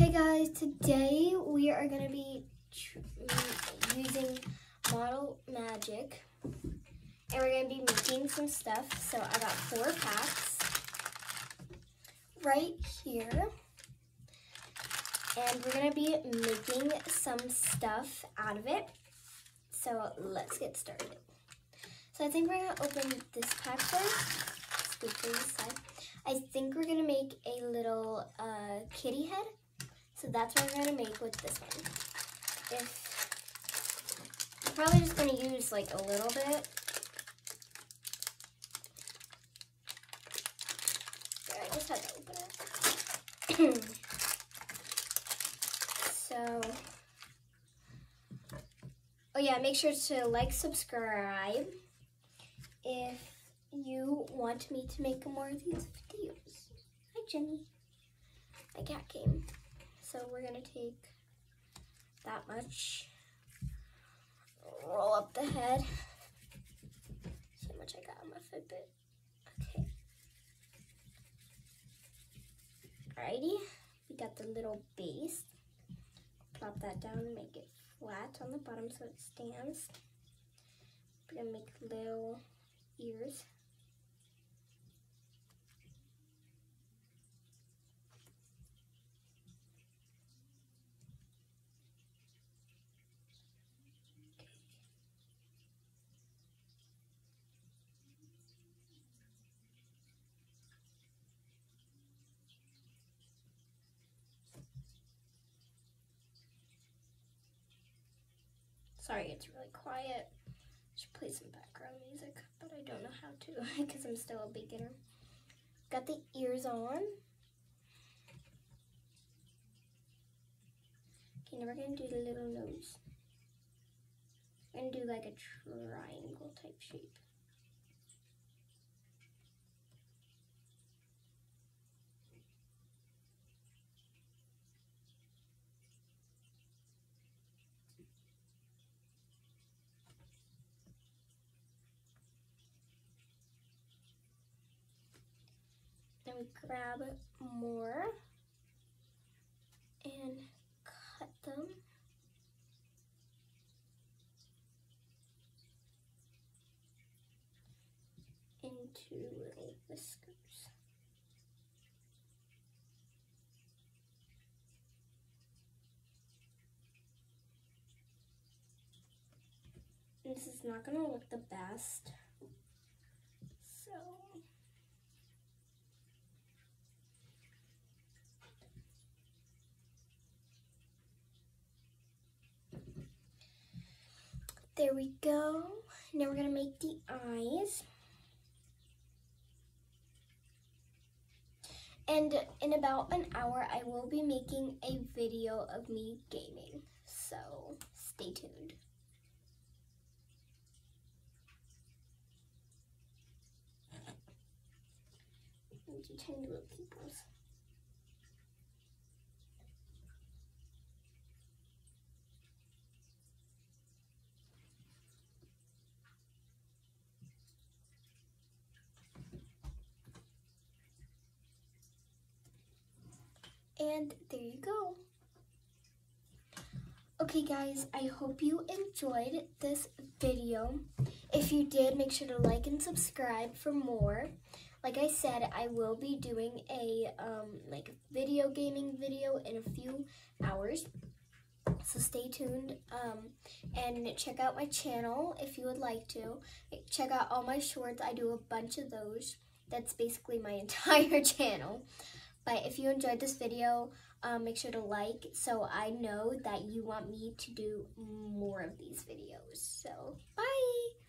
Hey guys, today we are going to be using Model Magic and we're going to be making some stuff. So I got four packs right here and we're going to be making some stuff out of it. So let's get started. So I think we're going to open this pack first. I think we're going to make a little uh, kitty head so that's what I'm going to make with this one. If I'm probably just going to use like a little bit. I just had to open it. so, oh yeah, make sure to like, subscribe if you want me to make more of these videos. Hi, Jenny. My cat came. So we're gonna take that much, roll up the head. See how much I got on my Fitbit. Okay. Alrighty, we got the little base. Plop that down and make it flat on the bottom so it stands. We're gonna make little ears. Sorry, it's really quiet. I should play some background music, but I don't know how to because I'm still a beginner. Got the ears on. Okay, now we're gonna do the little nose. I'm gonna do like a triangle type shape. We grab more and cut them. into little whiskers. This is not going to look the best. So There we go. Now we're gonna make the eyes. And in about an hour, I will be making a video of me gaming. So stay tuned. Do tiny little peoples. And there you go. Okay guys, I hope you enjoyed this video. If you did, make sure to like and subscribe for more. Like I said, I will be doing a um, like video gaming video in a few hours. So stay tuned um, and check out my channel if you would like to. Check out all my shorts. I do a bunch of those. That's basically my entire channel. But if you enjoyed this video, um, make sure to like so I know that you want me to do more of these videos. So, bye!